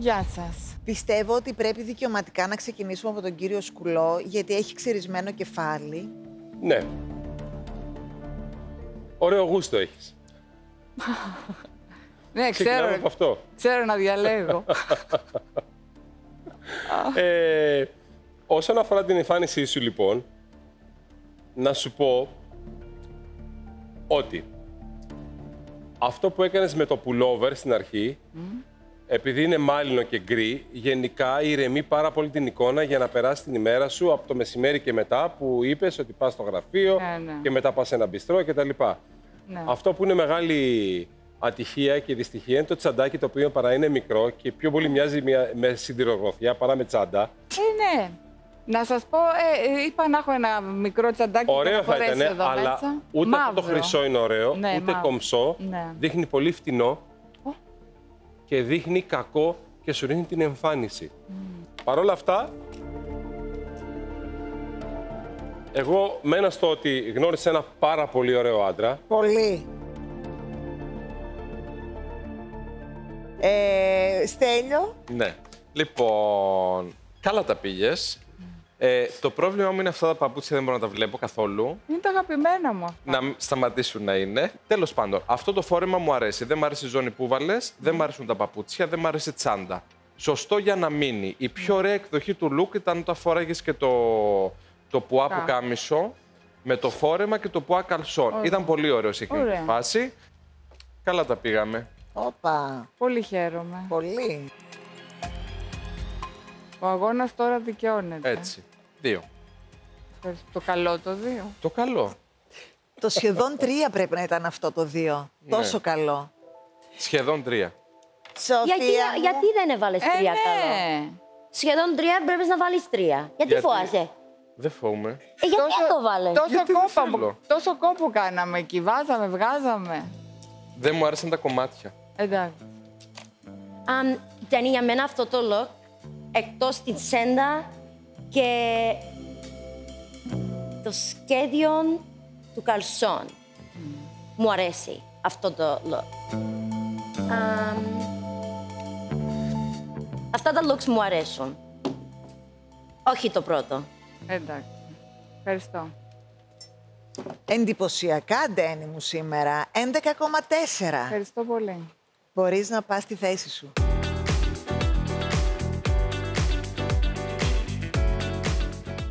Γεια σας. Πιστεύω ότι πρέπει δικαιωματικά να ξεκινήσουμε από τον κύριο Σκουλό, γιατί έχει ξερισμένο κεφάλι. Ναι. Ωραίο γούστο έχεις. Ναι, Ξεκινάμε ξέρω, από αυτό. ξέρω να διαλέγω. Ε, όσον αφορά την εμφάνισή σου, λοιπόν, να σου πω ότι αυτό που έκανες με το pullover στην αρχή, επειδή είναι μάλινο και γκρι, γενικά ηρεμεί πάρα πολύ την εικόνα για να περάσει την ημέρα σου από το μεσημέρι και μετά που είπες ότι πας στο γραφείο Ναι, ναι. και μετά πας σε ένα μπιστρό κτλ. ναι. Αυτό που είναι μεγάλη ατυχία και δυστυχία είναι το τσαντάκι το οποίο παρά είναι μικρό και πιο πολύ μοιάζει μια- με συντηρογροθιά παρά με τσάντα. Ε, ναι. Να σας πω, ε, ε, είπα να έχω ένα μικρό τσαντάκι Ωραίο να θα φορέσω ήταν, εδώ αλλά μέσα. ούτε αυτό το Μαύρο. χρυσό είναι ωραίο, Ναι, ούτε μαύρο. κομψό. Ναι. Δείχνει πολύ φτηνό Ω. και δείχνει κακό και σου ρίχνει την εμφάνιση. Παρ' όλα αυτά, εγώ μένω στο ότι γνώρισα ένα πάρα πολύ ωραίο άντρα. Πολύ. Ε, Στέλιο, Ναι. Λοιπόν, καλά τα πήγες. Ε, το πρόβλημα μου είναι αυτά τα παπούτσια δεν μπορώ να τα βλέπω καθόλου. Είναι τα αγαπημένα μου αυτά. Να μ- σταματήσουν να είναι. Τέλος πάντων, αυτό το φόρεμα μου αρέσει. Δεν μου αρέσει η ζώνη που βάλε, δεν μου αρέσουν τα παπούτσια, δεν μου αρέσει η τσάντα. Σωστό για να μείνει. Η πιο ωραία εκδοχή του look ήταν το αφοράγε και το, το πουά Κα. που κάμισο με το φόρεμα και το πουά καλσόν. Ωραία. Ήταν πολύ ωραίο σε εκείνη τη Ωραία. φάση. Καλά τα πήγαμε. όπα, Πολύ χαίρομαι. πολύ. Ο αγώνας τώρα δικαιώνεται. Έτσι. Δύο. Ευχαριστώ. Το καλό το δύο. Το καλό. Το σχεδόν τρία πρέπει να ήταν αυτό το δύο. Ναι. Τόσο καλό. Σχεδόν τρία. Σοφία Γιατί, μου, γιατί δεν έβαλες Ε, τρία καλό; ναι. Σχεδόν τρία πρέπει να βάλεις τρία. Γιατί, Γιατί; φοβάσαι. Δεν φοβούμαι. Ε, γιατί δεν το βάλες; Τόσο Γιατί δεν κόπο, θέλω. τόσο κόπο κάναμε εκεί. Βάζαμε, βγάζαμε. Δεν μου άρεσαν τα κομμάτια. Εντάξει. Αν ήταν για μένα αυτό το look, εκτός την σέντα και το σχέδιο του καλσόν. Μου αρέσει αυτό το look. Αμ, αυτά τα looks μου αρέσουν. Όχι το πρώτο. Εντάξει. Ευχαριστώ. εντυπωσιακά, Ντένι μου, σήμερα. 11,4. Ευχαριστώ πολύ. Μπορείς να πας στη θέση σου.